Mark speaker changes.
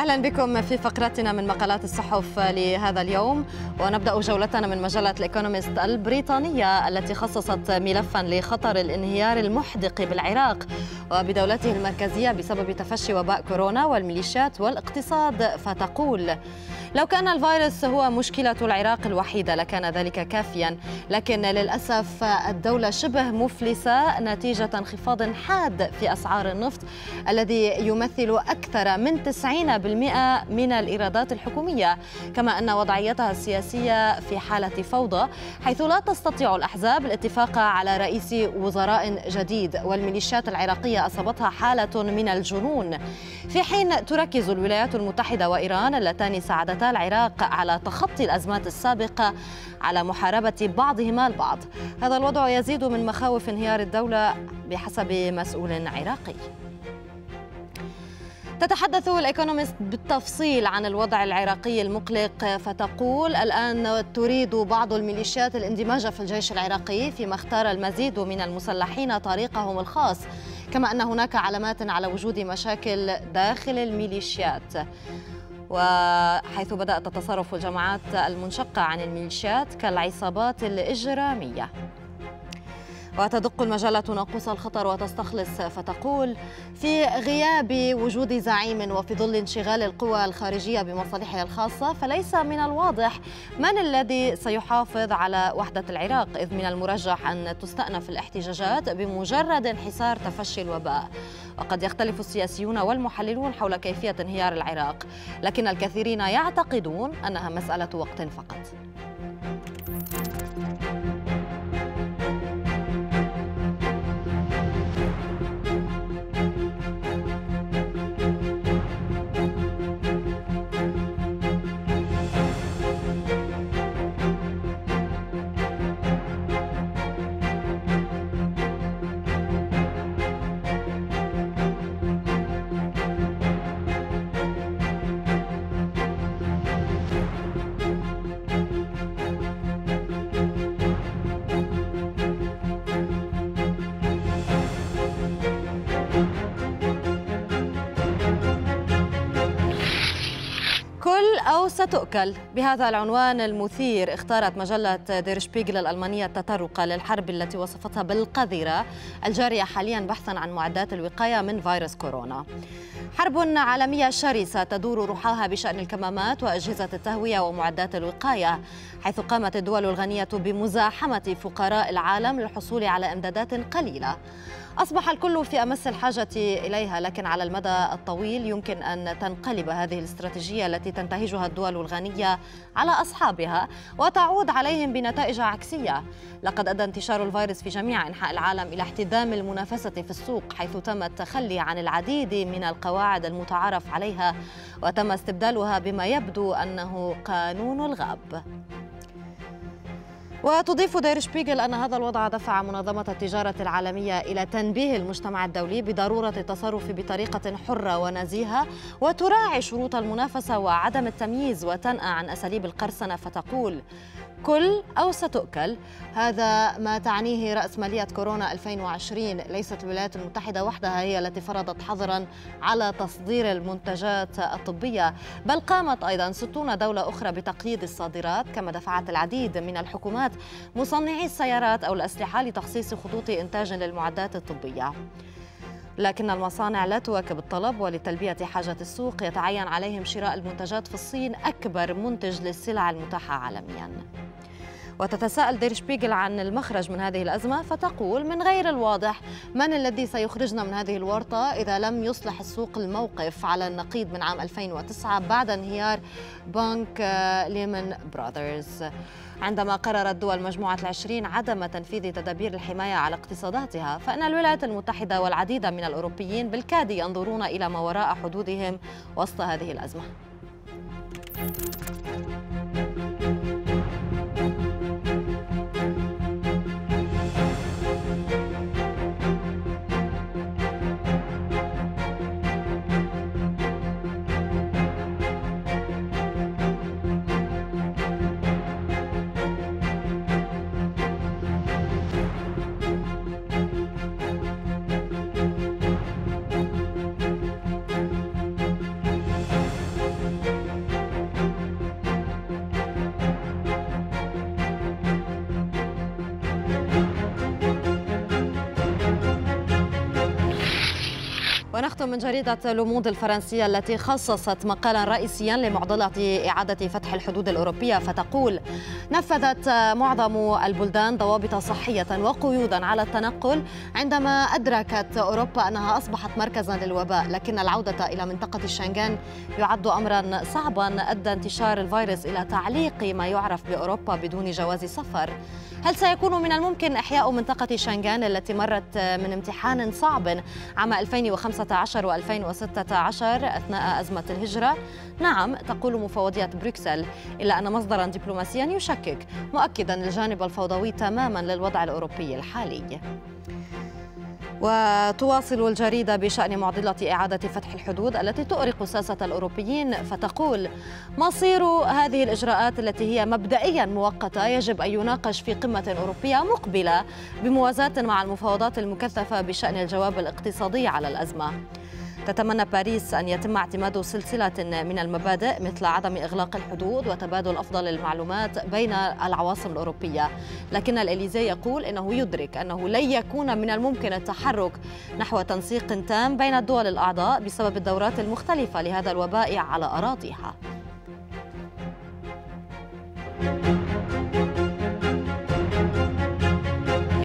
Speaker 1: أهلا بكم في فقرتنا من مقالات الصحف لهذا اليوم ونبدأ جولتنا من مجلة الايكونومست البريطانية التي خصصت ملفا لخطر الانهيار المحدق بالعراق وبدولته المركزية بسبب تفشي وباء كورونا والميليشيات والاقتصاد. فتقول لو كان الفيروس هو مشكلة العراق الوحيدة لكان ذلك كافيا لكن للأسف الدولة شبه مفلسة نتيجة انخفاض حاد في أسعار النفط الذي يمثل أكثر من 90% من الإيرادات الحكومية كما أن وضعيتها السياسية في حالة فوضى حيث لا تستطيع الأحزاب الاتفاق على رئيس وزراء جديد والميليشيات العراقية أصابتها حالة من الجنون. في حين تركز الولايات المتحدة وإيران اللتان ساعدتا العراق على تخطي الأزمات السابقة على محاربة بعضهما البعض. هذا الوضع يزيد من مخاوف انهيار الدولة بحسب مسؤول عراقي. تتحدث الايكونومست بالتفصيل عن الوضع العراقي المقلق فتقول الآن تريد بعض الميليشيات الاندماج في الجيش العراقي فيما اختار المزيد من المسلحين طريقهم الخاص كما أن هناك علامات على وجود مشاكل داخل الميليشيات. وحيث بدأت التصرف الجماعات المنشقة عن الميليشيات كالعصابات الإجرامية. وتدق المجلة ناقوس الخطر وتستخلص فتقول في غياب وجود زعيم وفي ظل انشغال القوى الخارجية بمصالحها الخاصة فليس من الواضح من الذي سيحافظ على وحدة العراق إذ من المرجح أن تستأنف الاحتجاجات بمجرد انحسار تفشي الوباء. وقد يختلف السياسيون والمحللون حول كيفية انهيار العراق لكن الكثيرين يعتقدون أنها مسألة وقت فقط. أو ستؤكل. بهذا العنوان المثير اختارت مجلة دير شبيغل الألمانية التطرق للحرب التي وصفتها بالقذرة الجارية حاليا بحثا عن معدات الوقاية من فيروس كورونا. حرب عالمية شرسة تدور رحاها بشأن الكمامات وأجهزة التهوية ومعدات الوقاية حيث قامت الدول الغنية بمزاحمة فقراء العالم للحصول على إمدادات قليلة. أصبح الكل في أمس الحاجة إليها لكن على المدى الطويل يمكن أن تنقلب هذه الاستراتيجية التي تنتهجها الدول الغنية على أصحابها وتعود عليهم بنتائج عكسية. لقد أدى انتشار الفيروس في جميع أنحاء العالم إلى احتدام المنافسة في السوق حيث تم التخلي عن العديد من القواعد المتعارف عليها وتم استبدالها بما يبدو أنه قانون الغاب. وتضيف دير شبيغل أن هذا الوضع دفع منظمة التجارة العالمية إلى تنبيه المجتمع الدولي بضرورة التصرف بطريقة حرة ونزيهة وتراعي شروط المنافسة وعدم التمييز وتنأى عن أساليب القرصنة فتقول كل أو ستؤكل. هذا ما تعنيه رأسمالية كورونا 2020 ليست الولايات المتحدة وحدها هي التي فرضت حظرا على تصدير المنتجات الطبية بل قامت أيضا 60 دولة أخرى بتقييد الصادرات كما دفعت العديد من الحكومات مصنعي السيارات أو الأسلحة لتخصيص خطوط إنتاج للمعدات الطبية. لكن المصانع لا تواكب الطلب ولتلبية حاجة السوق يتعين عليهم شراء المنتجات في الصين أكبر منتج للسلع المتاحة عالمياً. وتتساءل دير شبيغل عن المخرج من هذه الأزمة فتقول من غير الواضح من الذي سيخرجنا من هذه الورطة إذا لم يصلح السوق الموقف على النقيض من عام 2009 بعد انهيار بنك ليمن براذرز عندما قررت دول مجموعة العشرين عدم تنفيذ تدابير الحماية على اقتصاداتها فإن الولايات المتحدة والعديد من الأوروبيين بالكاد ينظرون إلى ما وراء حدودهم وسط هذه الأزمة. ونختم من جريدة لوموند الفرنسية التي خصصت مقالا رئيسيا لمعضلة إعادة فتح الحدود الأوروبية فتقول نفذت معظم البلدان ضوابط صحية وقيودا على التنقل عندما أدركت أوروبا أنها أصبحت مركزا للوباء. لكن العودة إلى منطقة الشنغن يعد أمرا صعبا أدى انتشار الفيروس إلى تعليق ما يعرف بأوروبا بدون جواز سفر. هل سيكون من الممكن إحياء منطقة شنغن التي مرت من امتحان صعب عام 2015 و2016 أثناء أزمة الهجرة؟ نعم تقول مفوضية بروكسل إلا أن مصدرا دبلوماسيا يشكك مؤكدا الجانب الفوضوي تماما للوضع الأوروبي الحالي وتواصل الجريدة بشأن معضلة إعادة فتح الحدود التي تؤرق ساسة الأوروبيين فتقول مصير هذه الإجراءات التي هي مبدئيا مؤقتة يجب أن يناقش في قمة أوروبية مقبلة بموازاة مع المفاوضات المكثفة بشأن الجواب الاقتصادي على الأزمة. تتمنى باريس أن يتم اعتماد سلسلة من المبادئ مثل عدم إغلاق الحدود وتبادل أفضل المعلومات بين العواصم الأوروبية. لكن الإليزي يقول إنه يدرك أنه لن يكون من الممكن التحرك نحو تنسيق تام بين الدول الأعضاء بسبب الدورات المختلفة. لهذا الوباء على أراضيها.